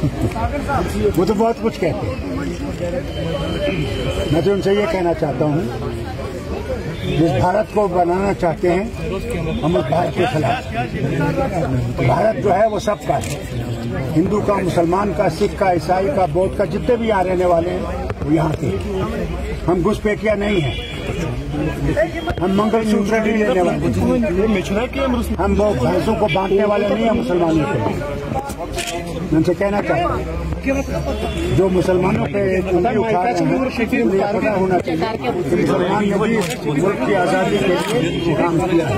वो तो बहुत कुछ कहते हैं। मैं तो उनसे ये कहना चाहता हूँ, जिस भारत को बनाना चाहते हैं, हम उस भारत के खिलाफ भारत जो है वो सबका है। हिंदू का, मुसलमान का, सिख का, ईसाई का, बौद्ध का, जितने भी यहाँ रहने वाले हैं, वो यहाँ के हम घुसपैठिया नहीं हैं। हम मंगलसूत्र नहीं लेने वाले हम वो भैंसों को बांटने वाले नहीं हैं, मुसलमानों को उनसे कहना चाहता हूँ जो मुसलमानों उंगली उठा रहे हैं होना चाहिए मुसलमान ने भी मुल्क की आज़ादी के लिए काम किया है।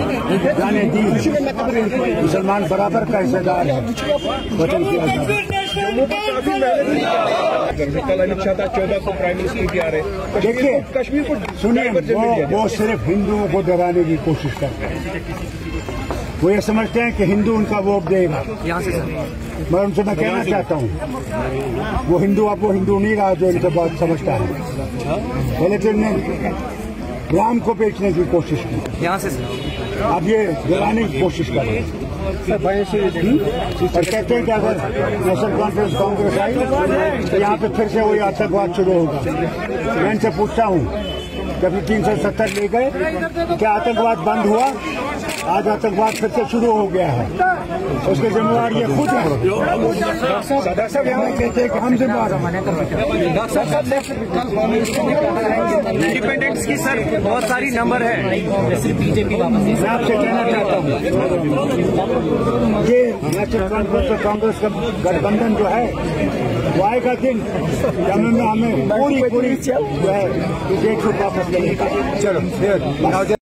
जाने दी मुसलमान बराबर का हिस्सेदार है की आज़ादी। जम्मू पर काफ़ी मेहनत कल अमित शाह था चौदह को प्राइम मिनिस्टर भी आ रहे देखिए, कश्मीर को सुनिए वो वो सिर्फ़ हिंदुओं को डराने की कोशिश कर रहे हैं। वो ये समझते हैं कि हिंदू उनका वोट देगा। मैं उनसे मैं कहना चाहता हूँ वो हिंदू वो हिंदू नहीं रहा जो इनसे बहुत समझता है। पहले राम को बेचने की कोशिश की। यहाँ से अब ये दिलाने की कोशिश कर रहे हैं। हम्म? कहते हैं कि अगर नेशनल कॉन्फ्रेंस कांग्रेस आई तो यहाँ पे फिर से वही आतंकवाद शुरू होगा। मैं इनसे पूछता हूँ जब तीन सौ सत्तर ले गए क्या आतंकवाद बंद हुआ? आज आतंकवाद फिर से शुरू हो गया है। उसके जिम्मेवार ये खुद है। डॉक्टर यहाँ कहते हैं कि हम जिम्मेवार हैं। की सर बहुत सारी नंबर है। सिर्फ़ बीजेपी मैं आपसे कहना चाहता हूँ। ये नेशनल कॉन्फ्रेंस और कांग्रेस का गठबंधन जो है, वो आएगा दिन ज़मीन हमें हमें पूरी पूरी जो है ये को वापस लेने का। चलो